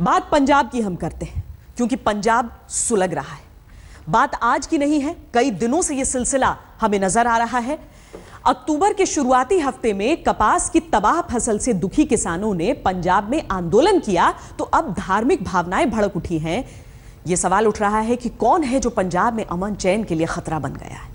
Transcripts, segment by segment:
बात पंजाब की हम करते हैं, क्योंकि पंजाब सुलग रहा है। बात आज की नहीं है, कई दिनों से यह सिलसिला हमें नज़र आ रहा है। अक्टूबर के शुरुआती हफ़्ते में कपास की तबाह फ़सल से दुखी किसानों ने पंजाब में आंदोलन किया तो अब धार्मिक भावनाएँ भड़क उठी हैं। यह सवाल उठ रहा है कि कौन है जो पंजाब में अमन चैन के लिए खतरा बन गया है?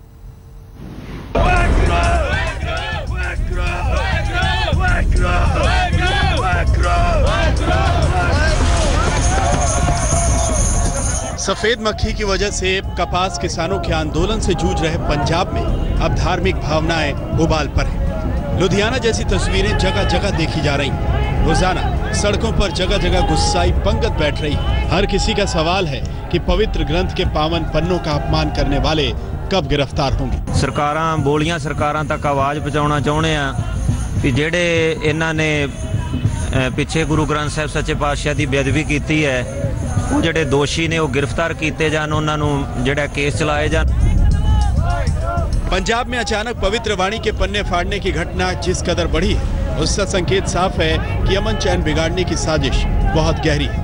सफेद मक्खी की वजह से कपास किसानों के आंदोलन से जूझ रहे पंजाब में अब धार्मिक भावनाएं उबाल पर हैं। लुधियाना जैसी तस्वीरें जगह जगह देखी जा रही हैं। रोजाना सड़कों पर जगह जगह गुस्साई पंगत बैठ रही है। हर किसी का सवाल है कि पवित्र ग्रंथ के पावन पन्नों का अपमान करने वाले कब गिरफ्तार होंगे ਸਰਕਾਰਾਂ ਬੋਲੀਆਂ ਸਰਕਾਰਾਂ ਤੱਕ ਆਵਾਜ਼ ਪਹੁੰਚਾਉਣਾ ਚਾਹੁੰਦੇ ਆ ਕਿ ਜਿਹੜੇ ਇਹਨਾਂ ਨੇ ਅ, ਪਿੱਛੇ ਗੁਰੂ ਗ੍ਰੰਥ ਸਾਹਿਬ ਸੱਚੇ ਪਾਤਸ਼ਾਹ ਦੀ ਬੇਅਦਬੀ ਕੀਤੀ ਹੈ ਉਹ ਜਿਹੜੇ ਦੋਸ਼ੀ ਨੇ ਉਹ ਗ੍ਰਿਫਤਾਰ ਕੀਤੇ ਜਾਣ ਉਹਨਾਂ ਨੂੰ ਜਿਹੜਾ ਕੇਸ ਚਲਾਏ ਜਾਣ पंजाब में अचानक पवित्र वाणी के पन्ने फाड़ने की घटना जिस कदर बढ़ी है उसका संकेत साफ है कि अमन चैन बिगाड़ने की साजिश बहुत गहरी है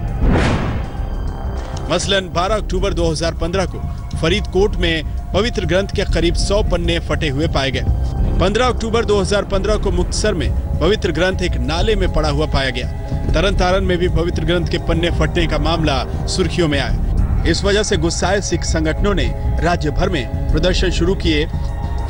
मसलन 12 अक्टूबर 2015 को फरीदकोट में पवित्र ग्रंथ के करीब 100 पन्ने फटे हुए पाए गए 15 अक्टूबर 2015 को मुक्तसर में पवित्र ग्रंथ एक नाले में पड़ा हुआ पाया गया। तरन तारन में भी पवित्र ग्रंथ के पन्ने फटने का मामला सुर्खियों में आया। इस वजह से गुस्साए सिख संगठनों ने राज्य भर में प्रदर्शन शुरू किए।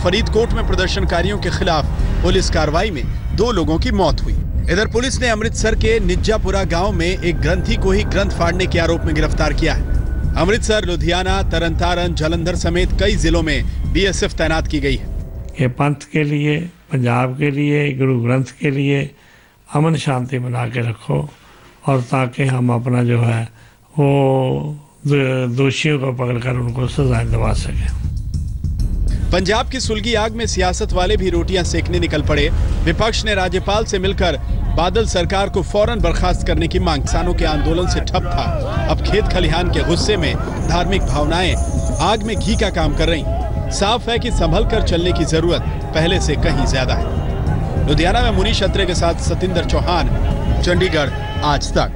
फरीदकोट में प्रदर्शनकारियों के खिलाफ पुलिस कार्रवाई में दो लोगों की मौत हुई। इधर पुलिस ने अमृतसर के निज्जापुरा गाँव में एक ग्रंथी को ही ग्रंथ फाड़ने के आरोप में गिरफ़्तार किया है। अमृतसर, लुधियाना तरनतारन जलंधर समेत कई जिलों में बीएसएफ तैनात की गई है। ये पंथ के लिए, पंजाब के लिए, गुरु ग्रंथ के लिए अमन शांति बना के रखो और ताकि हम अपना जो है, वो दोषियों को पकड़कर उनको सजाएँ दबा सकें। पंजाब की सुलगी आग में सियासत वाले भी रोटियाँ सेकने निकल पड़े। विपक्ष ने राज्यपाल से मिलकर बादल सरकार को फ़ौरन बर्खास्त करने की मांग। किसानों के आंदोलन से ठप था। अब खेत खलिहान के गुस्से में धार्मिक भावनाएँ आग में घी का काम कर रही। साफ़ है कि संभल कर चलने की ज़रूरत पहले से कहीं ज़्यादा है। लुधियाना में मुनीश अत्रे के साथ सतिंदर चौहान, चंडीगढ़ आज तक।